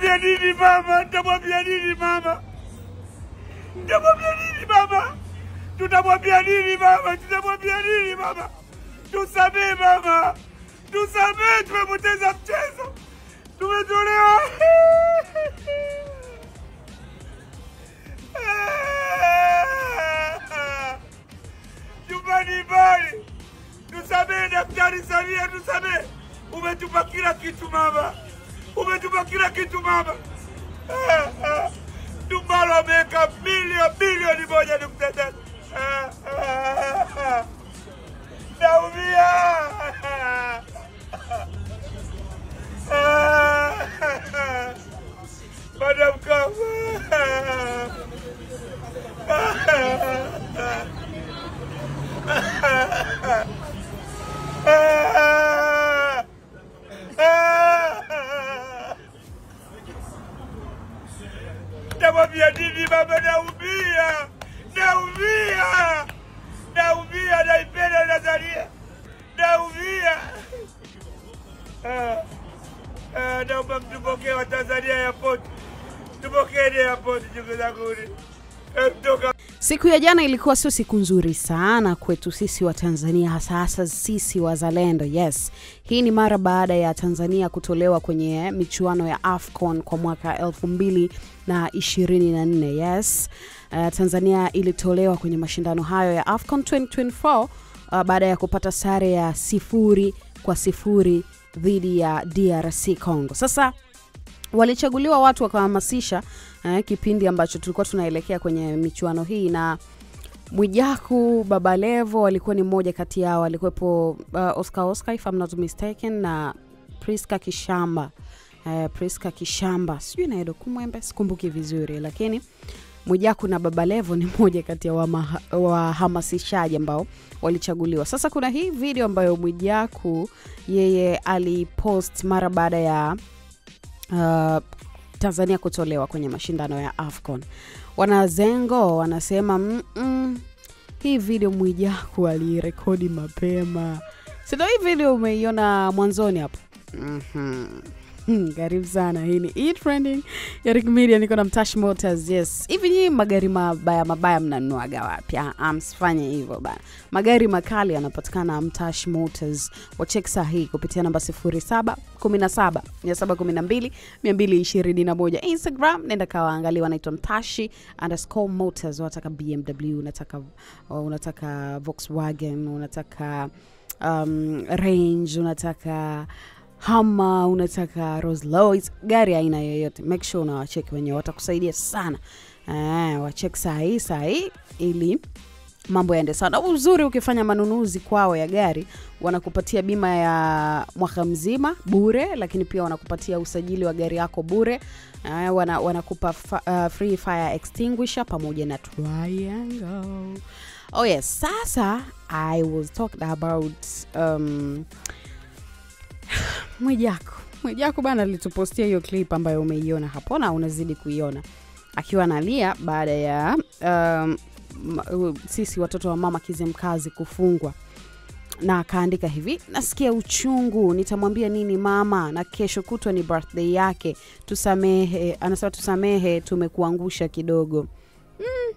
Nitamwambia nini mama? Nitamwambia nini mama? Nitamwambia nini mama? Tutamwambia nini mama? Tutamwambia nini mama? Tusamee mama, tusamee, tumepoteza mchezo, tumetolewa nyumbani mbali. Tusamee Daktari Samia, tusamee. Umetupa kila kitu mama, umetupa kila kitu mama. Dumbalo ameweka milioni bilioni moja nukta tatu. Naumia. Namwambia dini. Baba, Naumia, naumia, naumia, naipenda Tanzania, naumia. Ah, ah, Naomba mtupokee wa Tanzania airport, tupokeeni airport, ndugu zanguni, Eh, mtoka Siku ya jana ilikuwa sio siku nzuri sana kwetu sisi wa Tanzania, hasa hasa sisi wazalendo. Yes, hii ni mara baada ya Tanzania kutolewa kwenye michuano ya AFCON kwa mwaka elfu mbili na ishirini na nne. Yes, uh, Tanzania ilitolewa kwenye mashindano hayo ya AFCON 2024 uh, baada ya kupata sare ya sifuri kwa sifuri dhidi ya DRC Congo. Sasa walichaguliwa watu wakahamasisha eh, kipindi ambacho tulikuwa tunaelekea kwenye michuano hii. Na Mwijaku Baba Levo alikuwa ni mmoja kati yao, alikuwepo uh, Oscar Oscar if I'm not mistaken na Priska Kishamba. Uh, Priska Kishamba. Sijui na Kumwembe sikumbuki vizuri, lakini Mwijaku na Baba Levo ni mmoja kati ya wahamasishaji wa ambao walichaguliwa. Sasa kuna hii video ambayo Mwijaku yeye alipost mara baada ya uh, Tanzania kutolewa kwenye mashindano ya AFCON. Wanazengo wanasema mm-mm, hii video Mwijaku aliirekodi mapema, sindo? Hii video umeiona mwanzoni hapo. mm-hmm. Hmm, karibu sana. Hii ni E Trending ya Media, niko na Mtash Motors. Yes, hivi nyinyi magari mabaya mabaya mnanuaga wapi? Ah, ah, msifanye hivyo bana. Magari makali yanapatikana Mtash Motors. Wachek sahihi kupitia namba 07 17 712 221. Instagram nenda kawaangalia, wanaitwa Mtashi underscore Motors. Unataka BMW, unataka unataka Volkswagen, unataka um, Range, unataka Hama, unataka Rolls Royce, gari aina yoyote, make sure unawacheki wenyewe, watakusaidia sana. Eh, wacheki saa hii ili mambo yaende sana. Uzuri ukifanya manunuzi kwao ya gari, wanakupatia bima ya mwaka mzima bure, lakini pia wanakupatia usajili wa gari yako bure. Uh, wana, wanakupa fa, uh, free fire extinguisher pamoja na triangle. Oh yes, sasa I was talking about um, Mwijaku. Mwijaku bana alitupostia hiyo clip ambayo umeiona hapo na unazidi kuiona akiwa analia baada ya um, sisi watoto wa mama Kizimkazi kufungwa na akaandika hivi, nasikia uchungu, nitamwambia nini mama, na kesho kutwa ni birthday yake, tusamehe. Anasema tusamehe, tumekuangusha kidogo. Mm.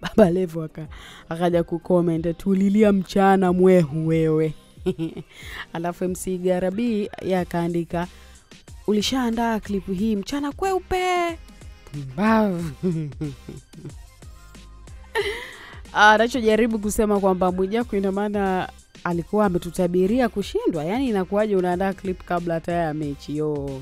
Baba Levo akaja kucomment, tulilia mchana mwehu wewe. Alafu MC Garabi ya akaandika, ulishaandaa klipu hii mchana kweupe. Pumbavu. anachojaribu kusema kwamba Mwijaku ina maana alikuwa ametutabiria kushindwa. Yani inakuwaje unaandaa clip kabla hata ya mechi? Yo,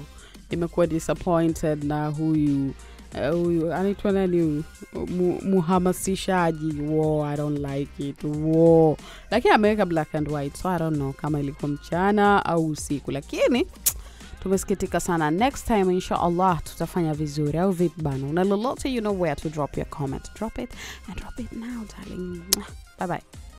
imekuwa disappointed na huyu uh, anaitwa nani huyu? Mu, muhamasishaji. Wo, I don't like it. Wo, lakini ameweka black and white, so I don't know kama ilikuwa mchana au usiku, lakini tumesikitika sana. Next time insha Allah tutafanya vizuri, au vipi bana? Una lolote, you know where to drop your comment, drop it and drop it now darling. Bye bye.